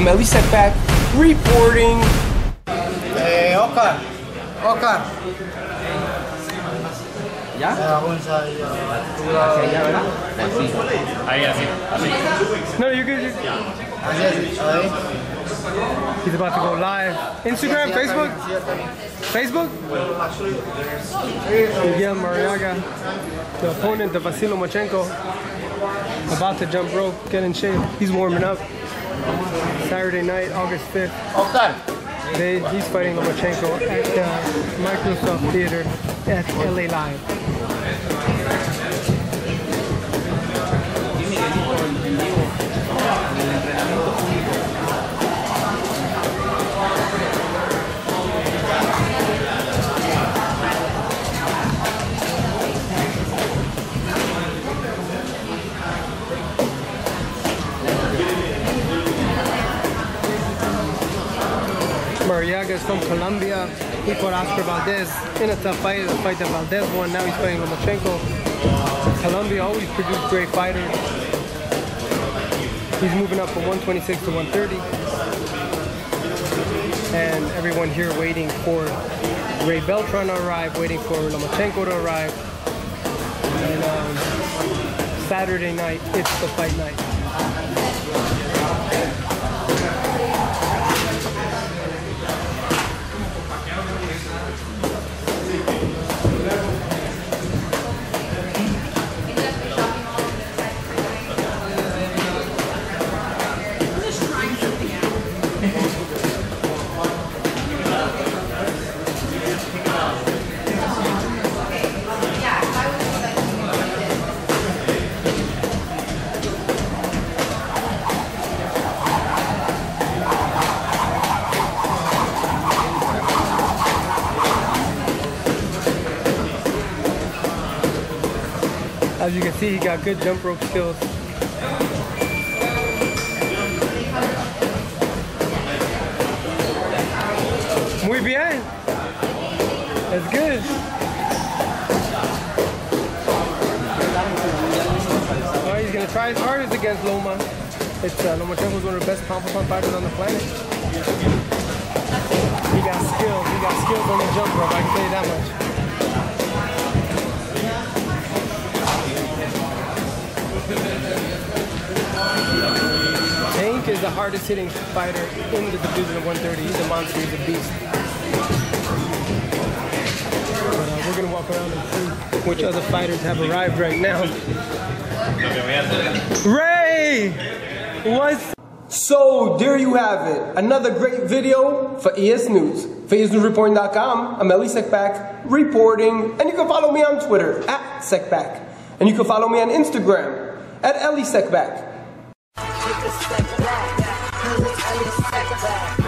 I'm Elie Seckbach reporting. Eh, Oscar. Oscar. ¿Ya? Eh, hago ensayo. Hacia ¿verdad? Así. Ahí, así, así. No, you're good. You're... Así, así. Ahí. He's about to go live. Instagram, Facebook, Facebook. Miguel Marriaga, the opponent of Vasily Lomachenko, about to jump rope, get in shape. He's warming up. Saturday night, August 5th. Oscar. They, he's fighting Lomachenko at the Microsoft Theater at LA Live. Marriaga is from Colombia. He fought Oscar Valdez in a tough fight, the fight that Valdez won. Now he's fighting Lomachenko. Colombia always produced great fighters. He's moving up from 126 to 130. And everyone here waiting for Ray Beltran to arrive, waiting for Lomachenko to arrive. And um, Saturday night, it's the fight night. As you can see, he got good jump rope skills. Muy bien. That's good. Oh, he's gonna try his hardest against Loma. It's uh, Lomachenko's one of the best pound for pound fighters on the planet. He got skills. He got skills on the jump rope. I can tell you that much. Tank is the hardest hitting fighter in the division of 130. He's a monster, he's a beast. But uh, we're gonna walk around and see which other fighters have arrived right now. Ray! What's so there you have it. Another great video for ES News. For ESNewsReporting.com, I'm Elie Seckbach reporting, and you can follow me on Twitter at Seckbach. And you can follow me on Instagram at Elie Seckbach. Take a step back, cause it's Ellie step back.